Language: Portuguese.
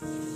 Música